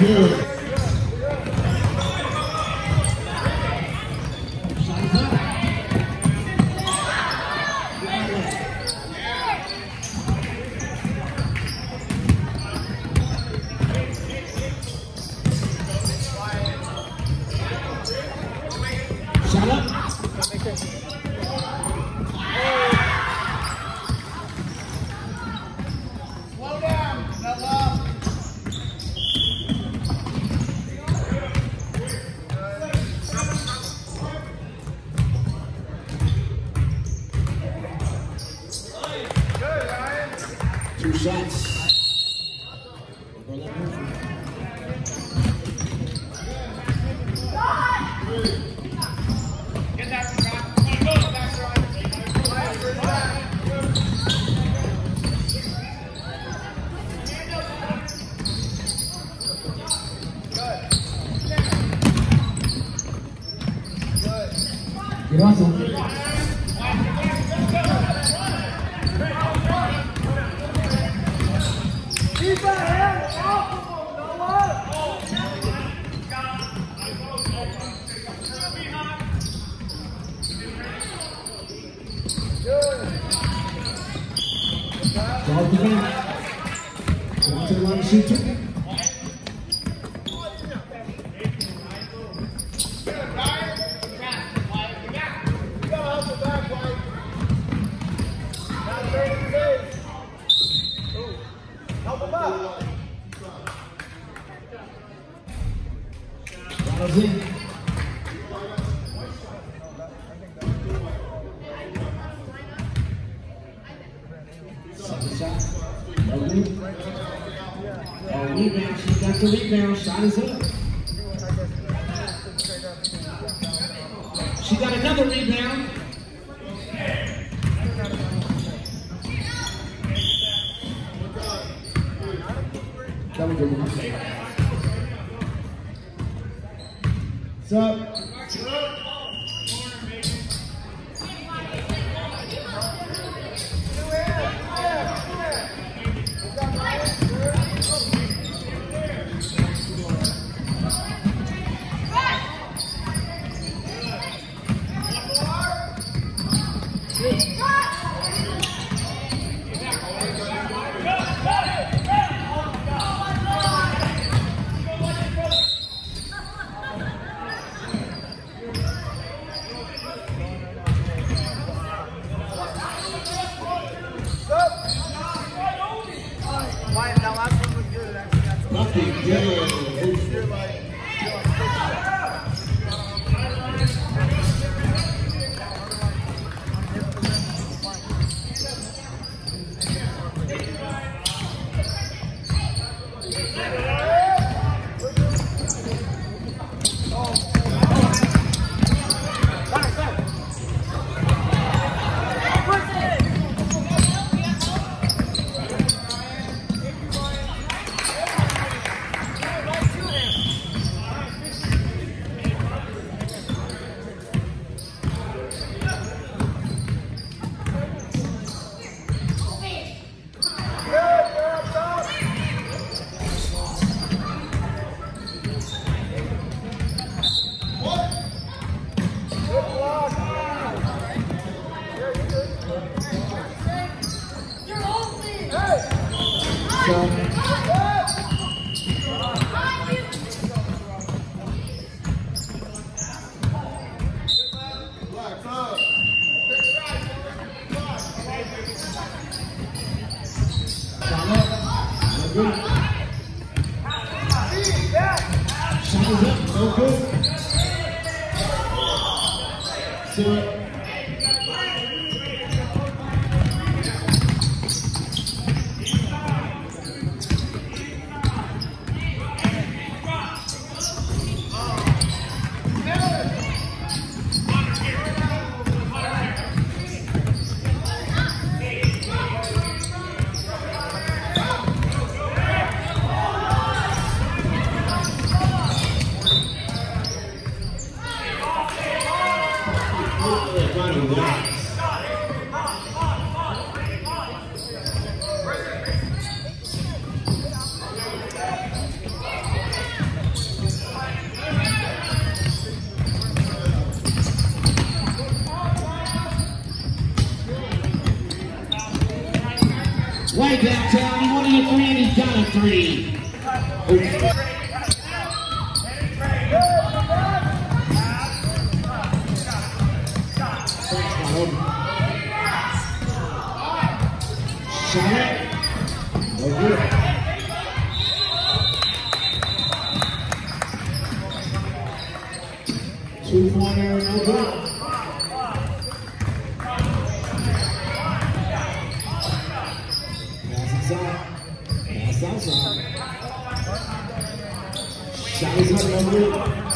Deus. shots. teacher. rebound. She's got the. Shot is up. So, Way three. Oops. Shot it. No good. Sasa. Sasa Mamu.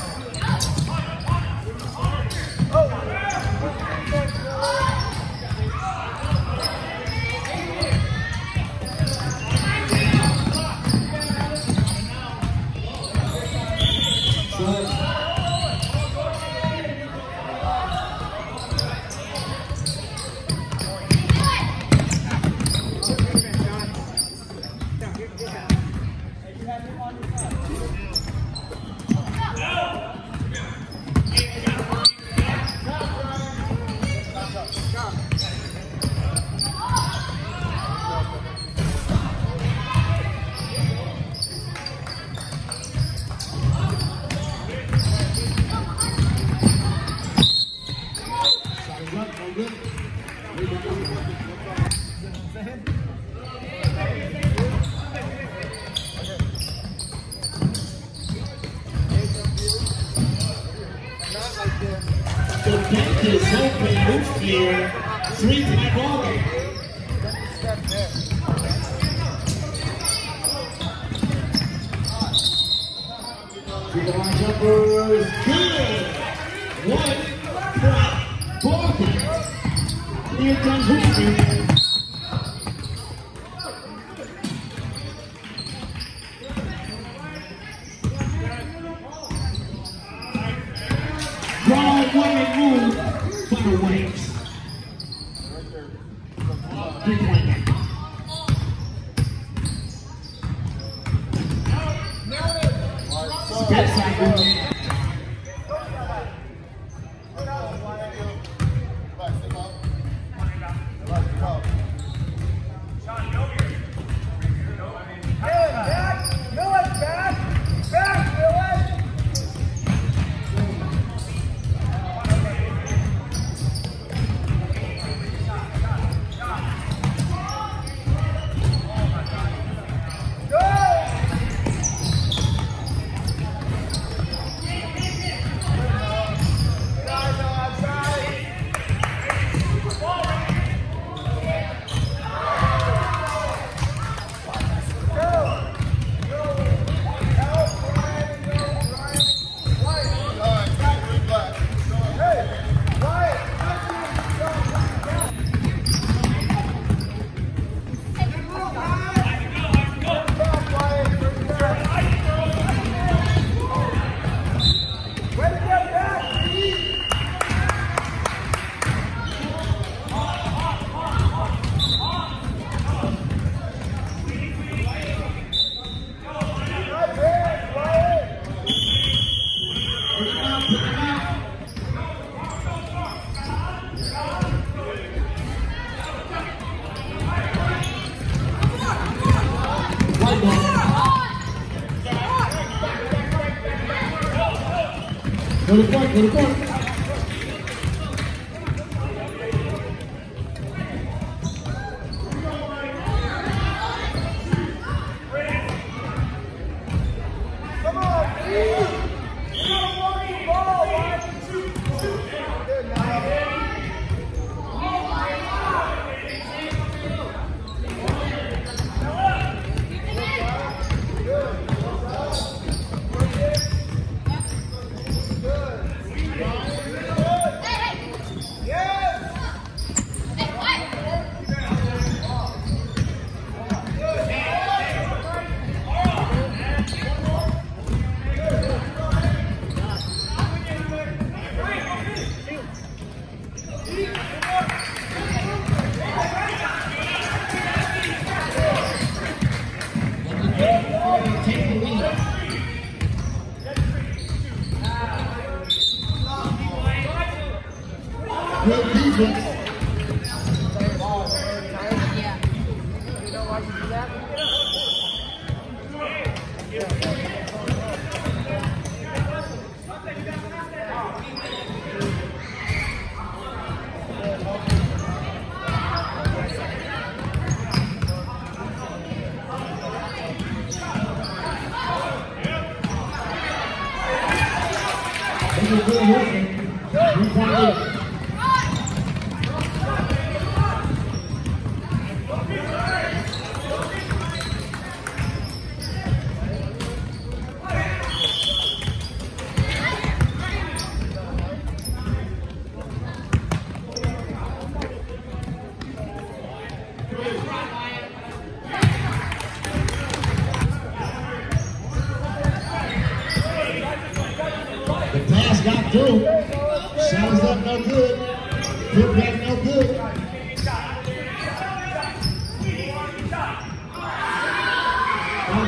The bench is open year. Three-point ball game. Two-point jumper is good. One point ball game. Here comes Whitney. Broadway move for the Waves. Three-point game. Step cycle. White ball. Go to Thank you.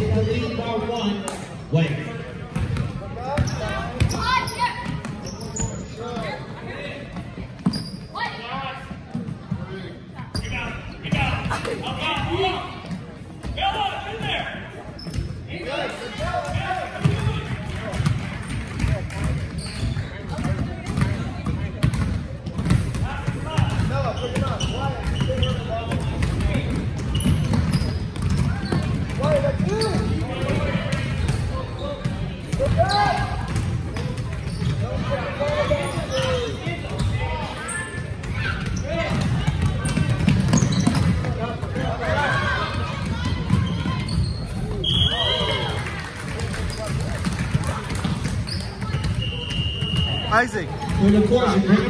In the course, bring him out. Everything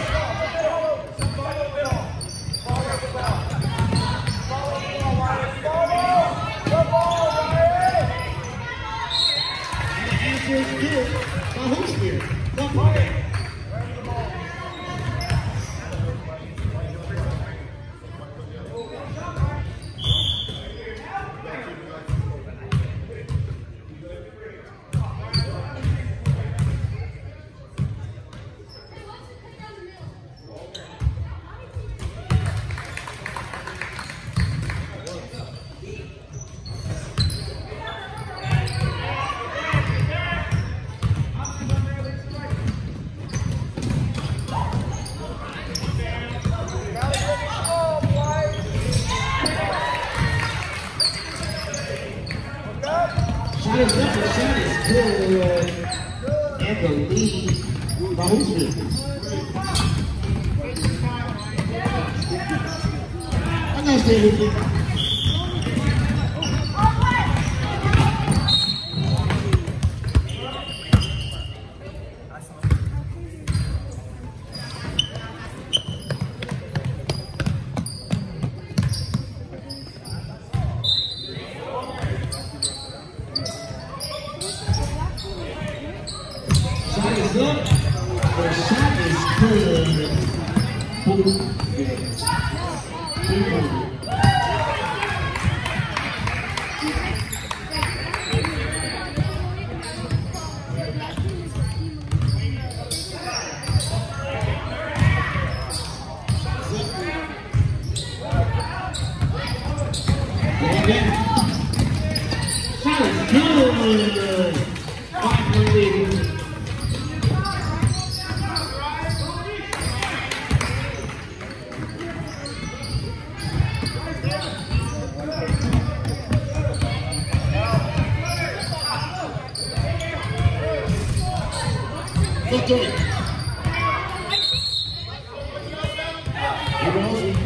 Thank you. Victory. The